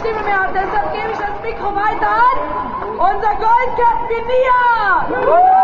Stimme mehr hat. Deshalb gebe ich das Mikro weiter an unser Goldkapitän Nia.